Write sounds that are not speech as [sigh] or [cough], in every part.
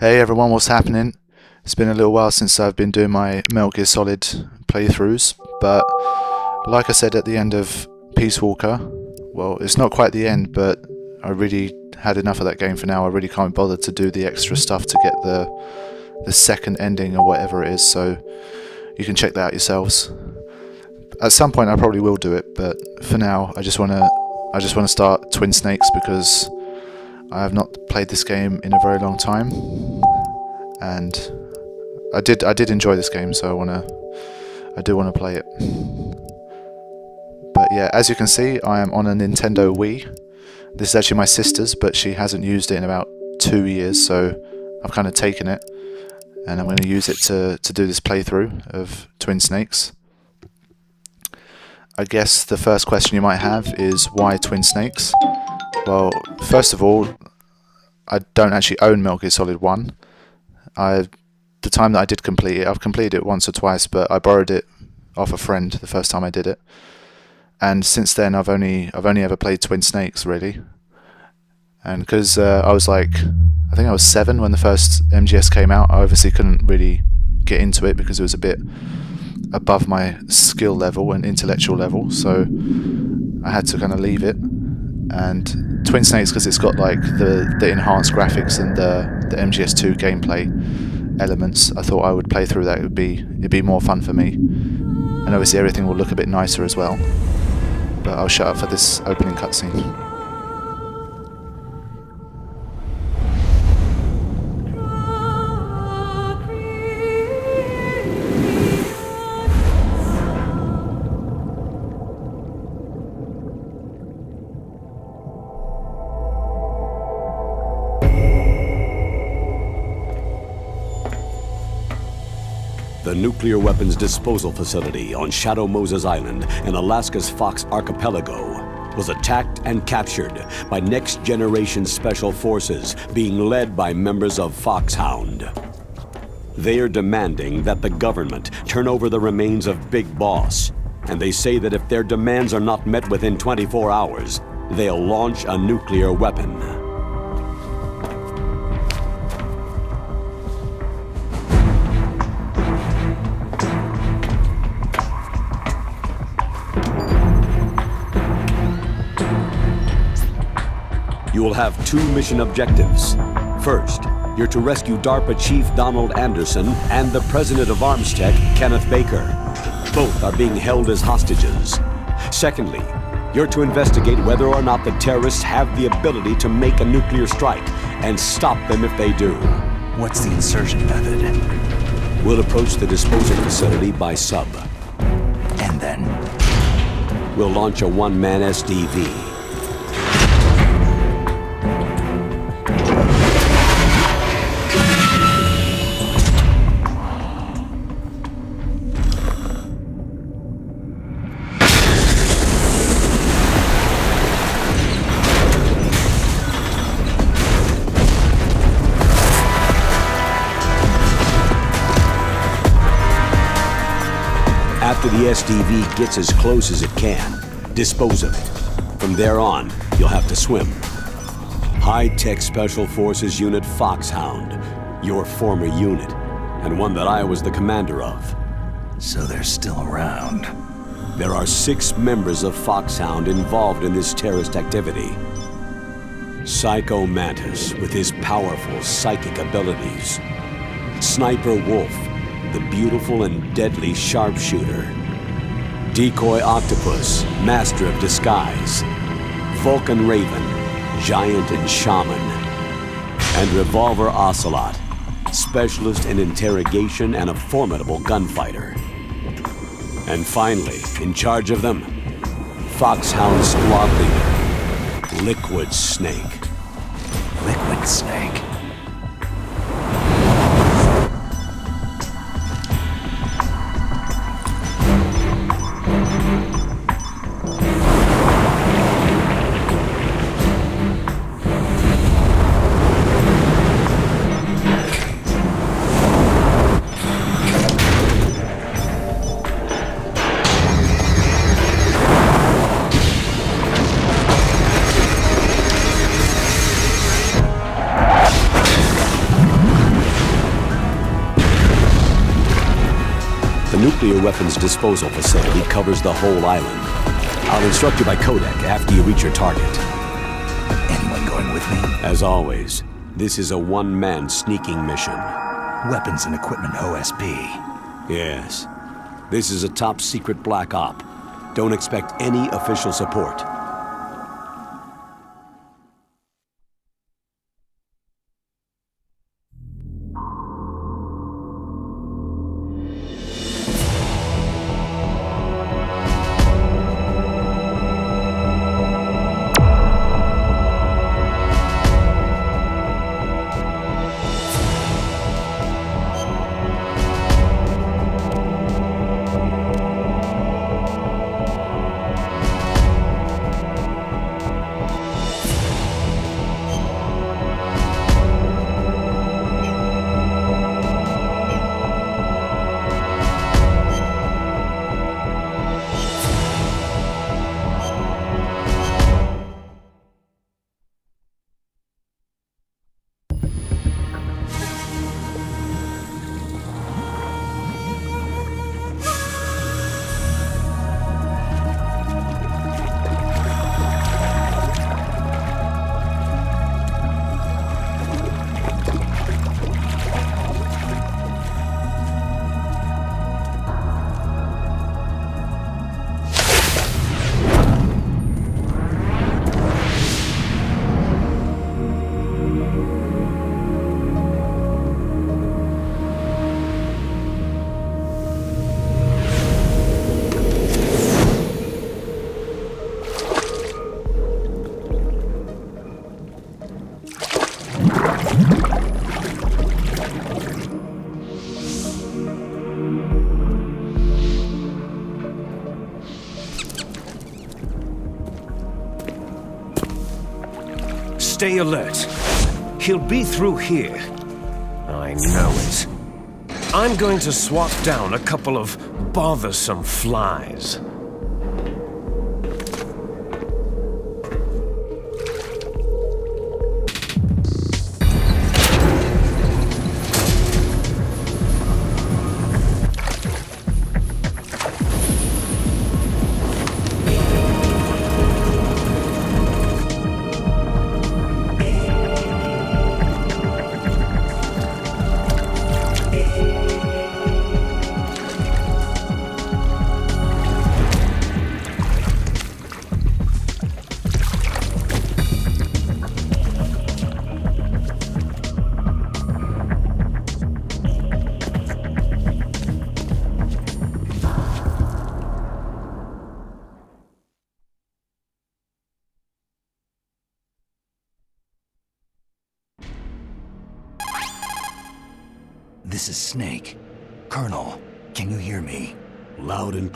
Hey everyone, what's happening? It's been a little while since I've been doing my Metal Gear Solid playthroughs, but like I said at the end of Peace Walker, well, it's not quite the end, but I really had enough of that game for now. I really can't bother to do the extra stuff to get the the second ending or whatever it is, so you can check that out yourselves. At some point I probably will do it, but for now I just want to I just want to start Twin Snakes because I have not played this game in a very long time, and I did I did enjoy this game, so I wanna I do want to play it. But yeah, as you can see, I am on a Nintendo Wii. This is actually my sister's, but she hasn't used it in about two years, so I've kind of taken it, and I'm going to use it to to do this playthrough of Twin Snakes. I guess the first question you might have is why Twin Snakes? Well, first of all, I don't actually own Gear Solid 1. I, the time that I did complete it, I've completed it once or twice, but I borrowed it off a friend the first time I did it. And since then, I've only I've only ever played Twin Snakes really. And because uh, I was like, I think I was seven when the first MGS came out, I obviously couldn't really get into it because it was a bit above my skill level and intellectual level, so I had to kind of leave it and Twin Snakes because it's got like the the enhanced graphics and the the MGS2 gameplay elements. I thought I would play through that. It would be it'd be more fun for me, and obviously everything will look a bit nicer as well. But I'll shut up for this opening cutscene. Nuclear weapons disposal facility on Shadow Moses Island in Alaska's Fox Archipelago was attacked and captured by next generation special forces being led by members of Foxhound. They are demanding that the government turn over the remains of Big Boss, and they say that if their demands are not met within 24 hours, they'll launch a nuclear weapon. You will have two mission objectives. First, you're to rescue DARPA Chief Donald Anderson and the President of Armstech, Kenneth Baker. Both are being held as hostages. Secondly, you're to investigate whether or not the terrorists have the ability to make a nuclear strike and stop them if they do. What's the insertion method? We'll approach the disposal facility by sub. And then? We'll launch a one-man SDV the SDV gets as close as it can, dispose of it. From there on, you'll have to swim. High-Tech Special Forces Unit Foxhound, your former unit, and one that I was the commander of. So they're still around. There are six members of Foxhound involved in this terrorist activity. Psycho Mantis, with his powerful psychic abilities. Sniper Wolf, the beautiful and deadly sharpshooter. Decoy Octopus, master of disguise. Vulcan Raven, giant and shaman. And Revolver Ocelot, specialist in interrogation and a formidable gunfighter. And finally, in charge of them, Foxhound Squad Leader, Liquid Snake. Liquid Snake? Nuclear weapons disposal facility covers the whole island. I'll instruct you by codec after you reach your target. Anyone going with me? As always, this is a one-man sneaking mission. Weapons and equipment OSP. Yes. This is a top secret black op. Don't expect any official support. Alert. He'll be through here. I know it. I'm going to swat down a couple of bothersome flies.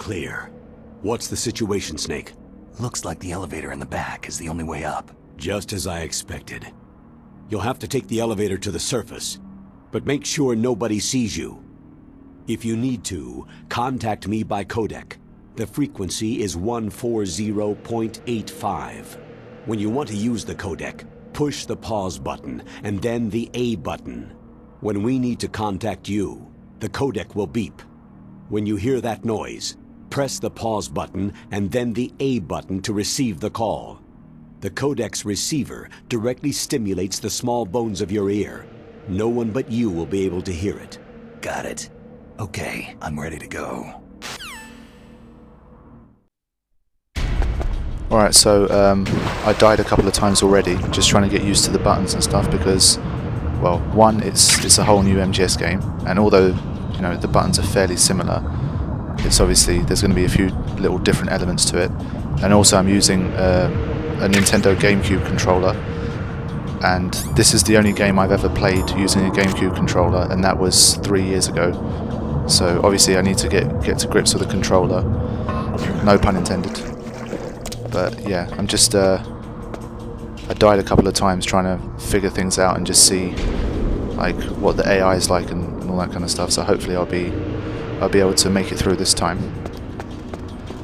Clear. What's the situation, Snake? Looks like the elevator in the back is the only way up. Just as I expected. You'll have to take the elevator to the surface, but make sure nobody sees you. If you need to, contact me by codec. The frequency is 140.85. When you want to use the codec, push the pause button and then the A button. When we need to contact you, the codec will beep. When you hear that noise, press the pause button and then the A button to receive the call. The codec's receiver directly stimulates the small bones of your ear. No one but you will be able to hear it. Got it. Okay, I'm ready to go. Alright, so um, I died a couple of times already, just trying to get used to the buttons and stuff because, well, one, it's it's a whole new MGS game, and although you know the buttons are fairly similar, it's obviously there's going to be a few little different elements to it, and also I'm using uh, a Nintendo GameCube controller, and this is the only game I've ever played using a GameCube controller, and that was three years ago. So obviously I need to get get to grips with the controller. No pun intended. But yeah, I'm just uh, I died a couple of times trying to figure things out and just see like what the AI is like and, and all that kind of stuff. So hopefully I'll be I'll be able to make it through this time.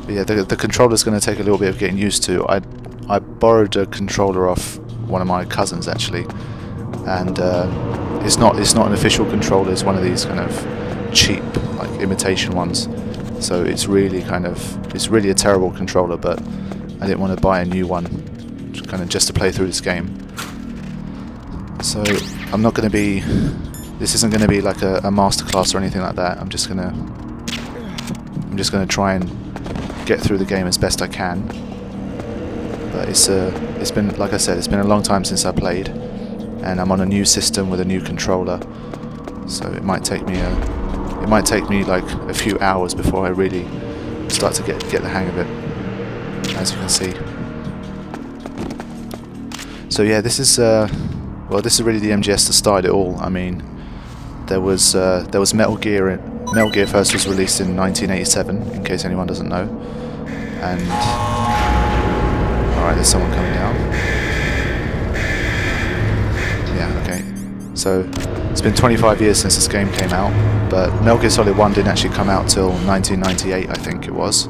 But yeah, the, the controller's going to take a little bit of getting used to. I I borrowed a controller off one of my cousins actually, and uh, it's not it's not an official controller. It's one of these kind of cheap like imitation ones So it's really kind of it's really a terrible controller, but I didn't want to buy a new one, kind of just to play through this game. So I'm not going to be. This isn't going to be like a, a masterclass or anything like that. I'm just gonna. I'm just going to try and get through the game as best I can. But it's a. Uh, it's been like I said. It's been a long time since I played, and I'm on a new system with a new controller. So it might take me a. It might take me like a few hours before I really start to get get the hang of it. As you can see. So yeah, this is. Uh, well, this is really the MGS to start it all. I mean, there was uh, there was Metal Gear. Metal Gear first was released in 1987, in case anyone doesn't know. And all right, there's someone coming down. Yeah, okay. So it's been 25 years since this game came out, but Metal Gear Solid 1 didn't actually come out till 1998, I think it was.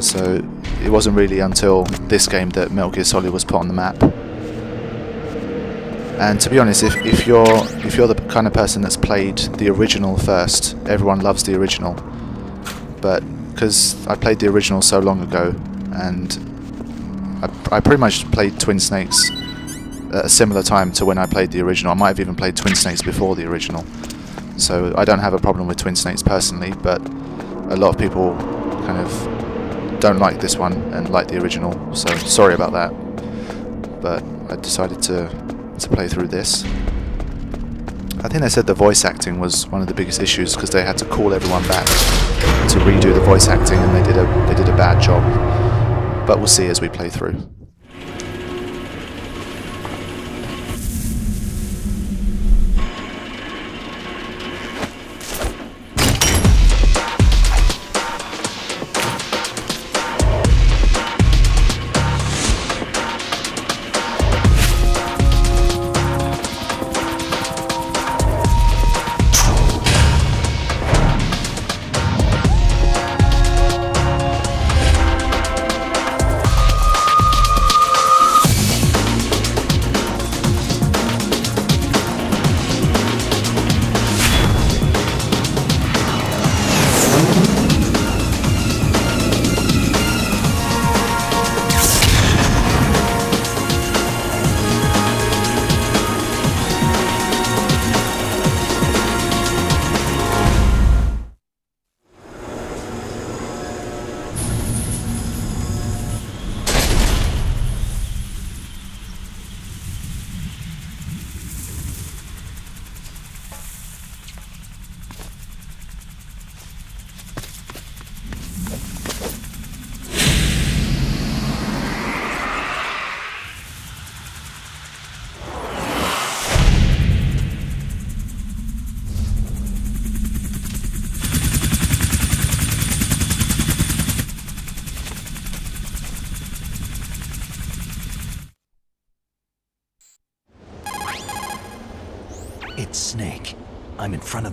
So it wasn't really until this game that Metal Gear Solid was put on the map. And to be honest, if, if you're if you're the kind of person that's played the original first, everyone loves the original. But because I played the original so long ago, and I, I pretty much played Twin Snakes at a similar time to when I played the original. I might have even played Twin Snakes before the original. So I don't have a problem with Twin Snakes personally, but a lot of people kind of don't like this one and like the original. So sorry about that. But I decided to to play through this. I think they said the voice acting was one of the biggest issues because they had to call everyone back to redo the voice acting and they did a they did a bad job. But we'll see as we play through.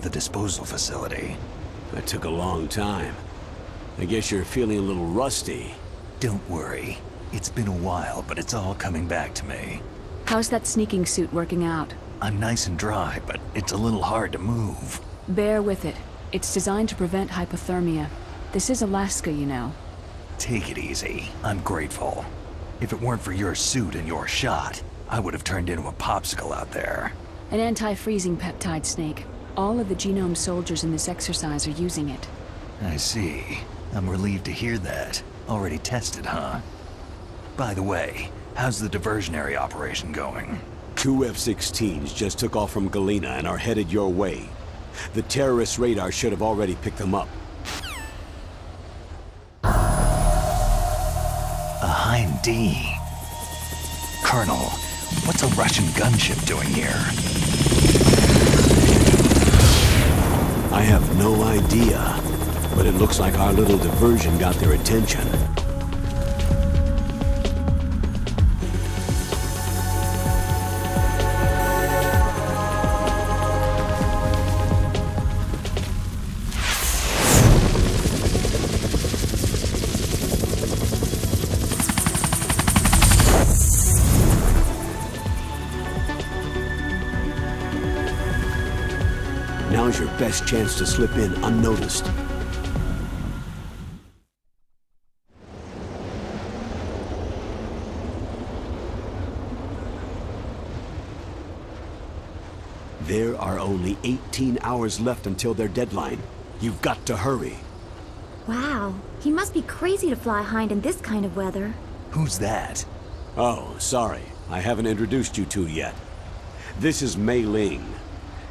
The disposal facility. That took a long time. I guess you're feeling a little rusty. Don't worry. It's been a while, but it's all coming back to me. How's that sneaking suit working out? I'm nice and dry, but it's a little hard to move. Bear with it. It's designed to prevent hypothermia. This is Alaska, you know. Take it easy. I'm grateful. If it weren't for your suit and your shot, I would have turned into a popsicle out there. An anti-freezing peptide snake. All of the genome soldiers in this exercise are using it. I see. I'm relieved to hear that. Already tested, huh? By the way, how's the diversionary operation going? Two F-16s just took off from Galena and are headed your way. The terrorist radar should have already picked them up. A Hind D. Colonel, what's a Russian gunship doing here? I have no idea, but it looks like our little diversion got their attention. best chance to slip in unnoticed. There are only 18 hours left until their deadline. You've got to hurry. Wow, he must be crazy to fly hind in this kind of weather. Who's that? Oh, sorry. I haven't introduced you to yet. This is Mei Ling,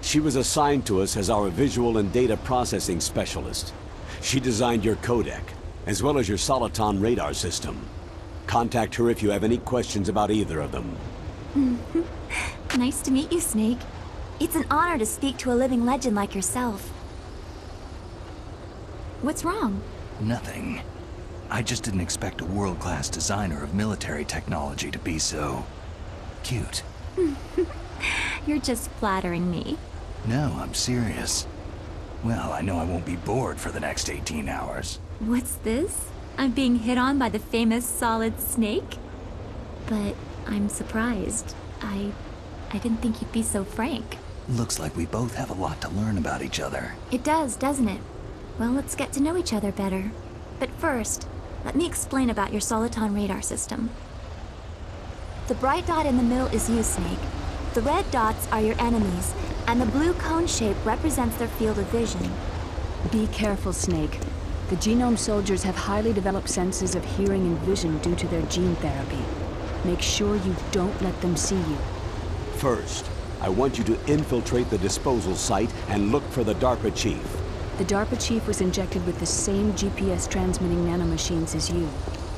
she was assigned to us as our visual and data processing specialist. She designed your codec, as well as your Soliton radar system. Contact her if you have any questions about either of them. [laughs] Nice to meet you, Snake. It's an honor to speak to a living legend like yourself. What's wrong? Nothing. I just didn't expect a world-class designer of military technology to be so... cute. [laughs] You're just flattering me. No, I'm serious. Well, I know I won't be bored for the next 18 hours. What's this? I'm being hit on by the famous Solid Snake? But I'm surprised. I... I didn't think you'd be so frank. Looks like we both have a lot to learn about each other. It does, doesn't it? Well, let's get to know each other better. But first, let me explain about your Soliton radar system. The bright dot in the middle is you, Snake. The red dots are your enemies, and the blue cone shape represents their field of vision. Be careful, Snake. The genome soldiers have highly developed senses of hearing and vision due to their gene therapy. Make sure you don't let them see you. First, I want you to infiltrate the disposal site and look for the DARPA chief. The DARPA chief was injected with the same GPS transmitting nanomachines as you.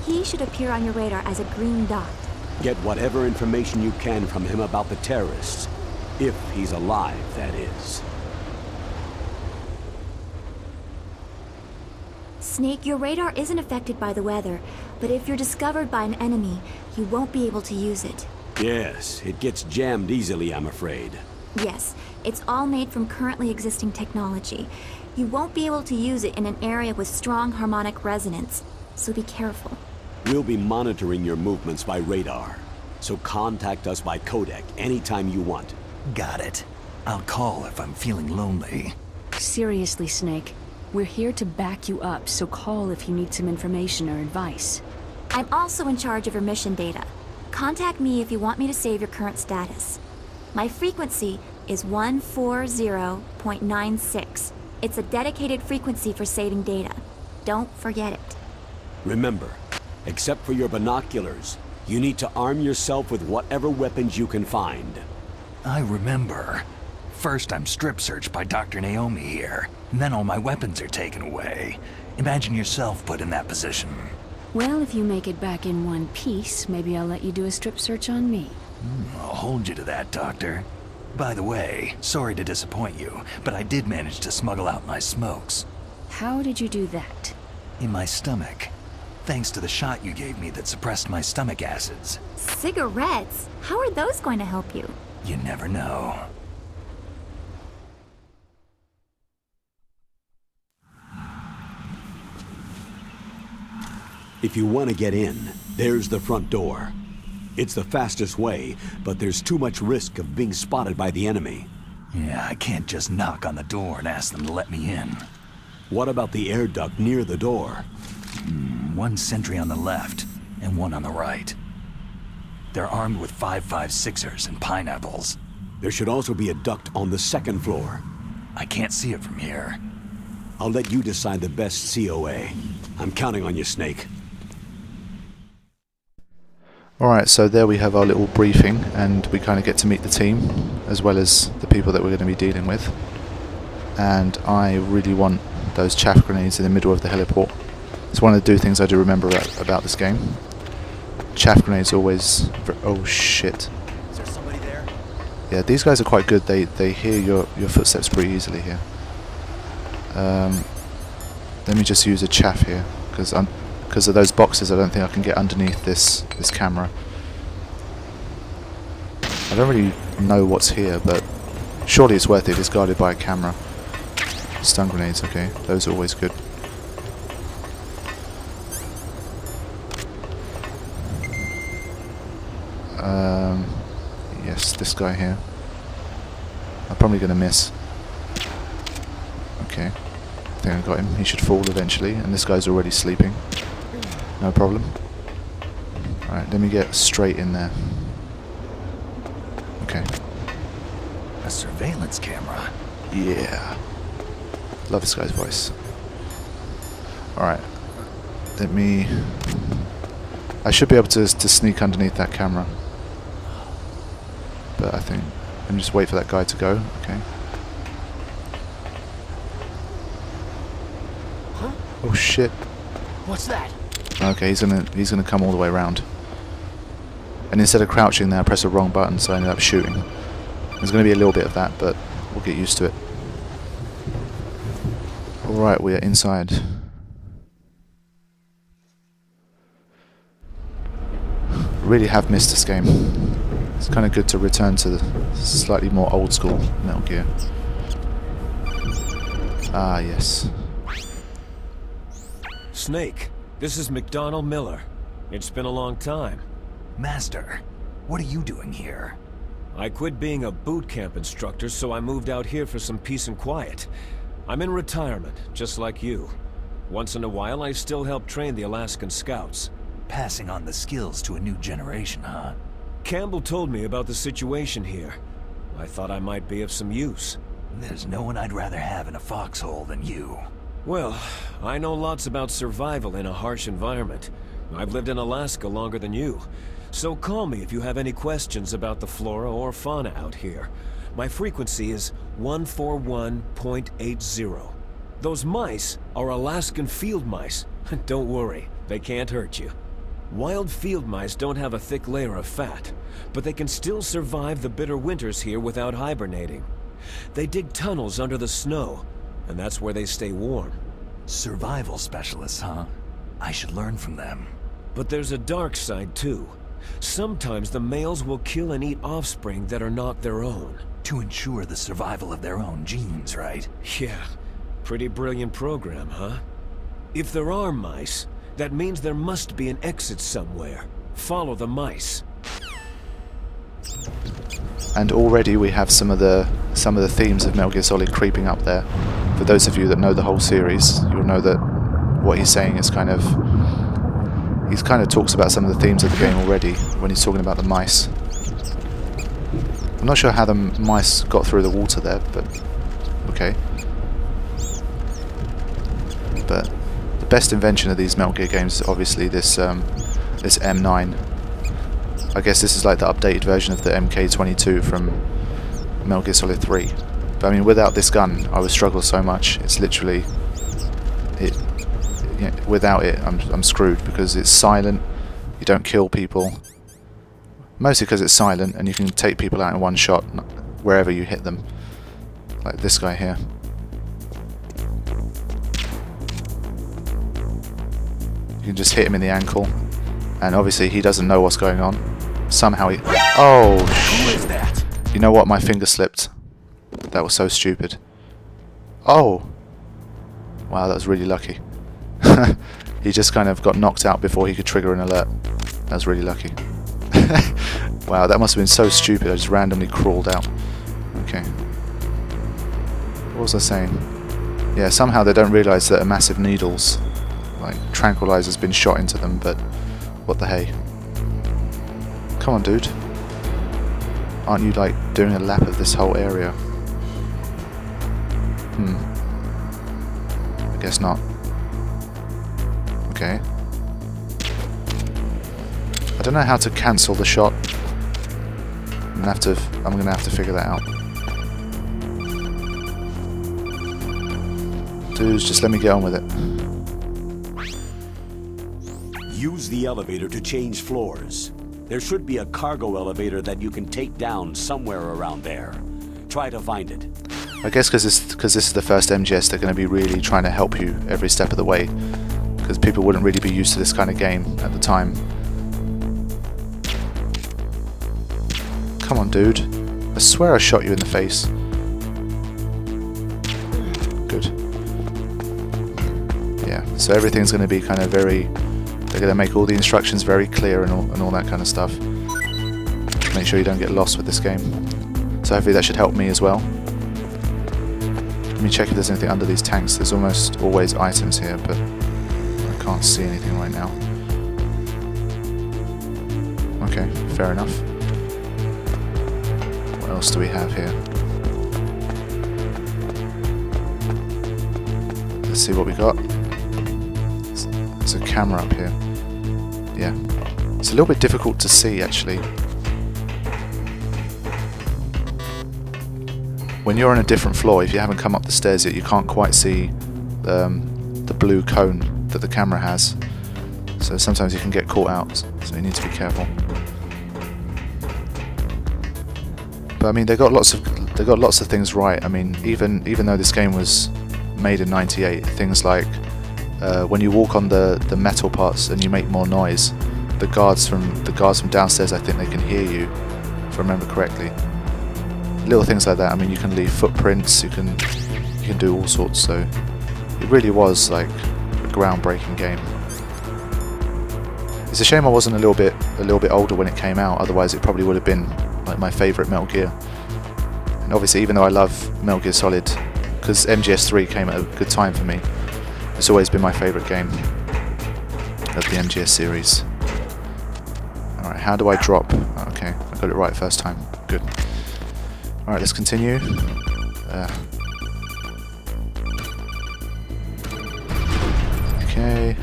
He should appear on your radar as a green dot. Get whatever information you can from him about the terrorists. If he's alive, that is. Snake, your radar isn't affected by the weather, but if you're discovered by an enemy, you won't be able to use it. Yes, it gets jammed easily, I'm afraid. Yes, it's all made from currently existing technology. You won't be able to use it in an area with strong harmonic resonance, so be careful. We'll be monitoring your movements by radar. So contact us by codec anytime you want. Got it. I'll call if I'm feeling lonely. Seriously, Snake. We're here to back you up, so call if you need some information or advice. I'm also in charge of your mission data. Contact me if you want me to save your current status. My frequency is 140.96. It's a dedicated frequency for saving data. Don't forget it. Remember, except for your binoculars, you need to arm yourself with whatever weapons you can find. I remember. First I'm strip searched by Dr. Naomi here, and then all my weapons are taken away. Imagine yourself put in that position. Well, if you make it back in one piece, maybe I'll let you do a strip search on me. Hmm, I'll hold you to that, Doctor. By the way, sorry to disappoint you, but I did manage to smuggle out my smokes. How did you do that? In my stomach. Thanks to the shot you gave me that suppressed my stomach acids. Cigarettes? How are those going to help you? You never know. If you want to get in, there's the front door. It's the fastest way, but there's too much risk of being spotted by the enemy. Yeah, I can't just knock on the door and ask them to let me in. What about the air duct near the door? Hmm. One sentry on the left, and one on the right. They're armed with 5.56ers and pineapples. There should also be a duct on the second floor. I can't see it from here. I'll let you decide the best COA. I'm counting on you, Snake. Alright, so there we have our little briefing, and we kind of get to meet the team, as well as the people that we're going to be dealing with. And I really want those chaff grenades in the middle of the heliport. It's one of the do things I do remember about, about this game. Chaff grenades always... Oh shit. Is there somebody there? Yeah, these guys are quite good. They they hear your, your footsteps pretty easily here. Um, let me just use a chaff here, because I'm because of those boxes, I don't think I can get underneath this this camera. I don't really know what's here, but surely it's worth it. It's guarded by a camera. Stun grenades, okay, those are always good. Um, yes, this guy here. I'm probably going to miss. Okay. I think I got him. He should fall eventually. And this guy's already sleeping. No problem. Alright, let me get straight in there. Okay. A surveillance camera. Yeah. Love this guy's voice. Alright. Let me... I should be able to, to sneak underneath that camera. But I think... Me just wait for that guy to go. Okay. Huh? Oh shit. What's that? Okay, he's gonna he's gonna come all the way around. And instead of crouching there, I pressed the wrong button, so I ended up shooting. There's gonna be a little bit of that, but we'll get used to it. Alright, we are inside. Really have missed this game. It's kind of good to return to the slightly more old school Metal Gear. Ah, yes. Snake, this is McDonnell Miller. It's been a long time. Master, what are you doing here? I quit being a boot camp instructor, so I moved out here for some peace and quiet. I'm in retirement, just like you. Once in a while, I still help train the Alaskan Scouts. Passing on the skills to a new generation, huh? Campbell told me about the situation here. I thought I might be of some use. There's no one I'd rather have in a foxhole than you. Well, I know lots about survival in a harsh environment. I've lived in Alaska longer than you. So call me if you have any questions about the flora or fauna out here. My frequency is 141.80. Those mice are Alaskan field mice. [laughs] Don't worry, they can't hurt you. Wild field mice don't have a thick layer of fat, but they can still survive the bitter winters here without hibernating. They dig tunnels under the snow, and that's where they stay warm. Survival specialists, huh? I should learn from them. But there's a dark side too. Sometimes the males will kill and eat offspring that are not their own. To ensure the survival of their own genes, right? Yeah, pretty brilliant program, huh? If there are mice, that means there must be an exit somewhere. Follow the mice. And already we have some of the some of the themes of Metal Gear Solid creeping up there. For those of you that know the whole series, you'll know that what he's saying is kind of he's kind of talks about some of the themes of the game already when he's talking about the mice. I'm not sure how the mice got through the water there, but okay. But best invention of these Metal Gear games is obviously this um, this M9 I guess this is like the updated version of the MK22 from Metal Gear Solid 3. But I mean, without this gun, I would struggle so much. It's literally it. You know, without it, I'm I'm screwed because it's silent. You don't kill people. Mostly because it's silent and you can take people out in one shot wherever you hit them. Like this guy here. Can just hit him in the ankle and obviously he doesn't know what's going on. Somehow he... Oh, Who is that? You know what? My finger slipped. That was so stupid. Oh! Wow, that was really lucky. [laughs] he just kind of got knocked out before he could trigger an alert. That was really lucky. [laughs] wow, that must have been so stupid. I just randomly crawled out. Okay. What was I saying? Yeah, somehow they don't realise that a massive needle's like tranquilizer's been shot into them, but what the hey? Come on, dude. Aren't you, like, doing a lap of this whole area? Hmm. I guess not. Okay. I don't know how to cancel the shot. I'm gonna have to. I'm gonna have to figure that out. Dudes, just let me get on with it. Use the elevator to change floors. There should be a cargo elevator that you can take down somewhere around there. Try to find it. I guess because this, cause this is the first MGS, they're going to be really trying to help you every step of the way. Because people wouldn't really be used to this kind of game at the time. Come on, dude. I swear I shot you in the face. Good. Yeah, so everything's going to be kind of very... They're going to make all the instructions very clear and all, and all that kind of stuff. Make sure you don't get lost with this game. So hopefully that should help me as well. Let me check if there's anything under these tanks. There's almost always items here, but I can't see anything right now. Okay, fair enough. What else do we have here? Let's see what we got. A camera up here. Yeah. It's a little bit difficult to see actually. When you're on a different floor, if you haven't come up the stairs yet, you can't quite see um, the blue cone that the camera has. So sometimes you can get caught out, so you need to be careful. But I mean, they got lots of they got lots of things right. I mean, even even though this game was made in '98, things like uh, when you walk on the the metal parts and you make more noise, the guards from the guards from downstairs, I think they can hear you, if I remember correctly. Little things like that. I mean, you can leave footprints. You can you can do all sorts. So it really was like a groundbreaking game. It's a shame I wasn't a little bit a little bit older when it came out. Otherwise, it probably would have been like my favourite Metal Gear. And obviously, even though I love Metal Gear Solid, because MGS3 came at a good time for me, it's always been my favourite game of the MGS series. Alright, how do I drop? Okay, I got it right first time. Good. Alright, let's continue. Uh, okay.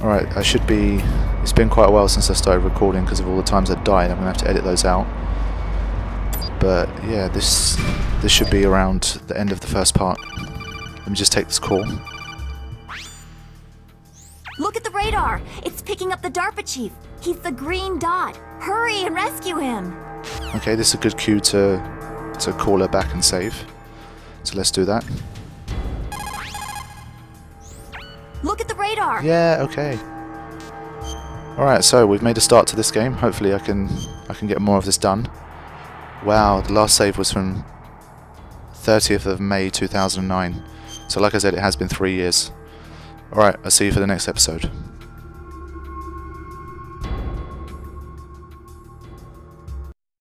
Alright, I should be... It's been quite a while since I started recording because of all the times I died. I'm going to have to edit those out. But yeah, this this should be around the end of the first part. Let me just take this call. Look at the radar! It's picking up the DARPA chief! He's the green dot! Hurry and rescue him! Okay, this is a good cue to, to call her back and save. So let's do that. Look at the radar! Yeah, okay. Alright, so we've made a start to this game. Hopefully I can I can get more of this done. Wow, the last save was from 30th of May 2009. So like I said, it has been three years. Alright, I'll see you for the next episode.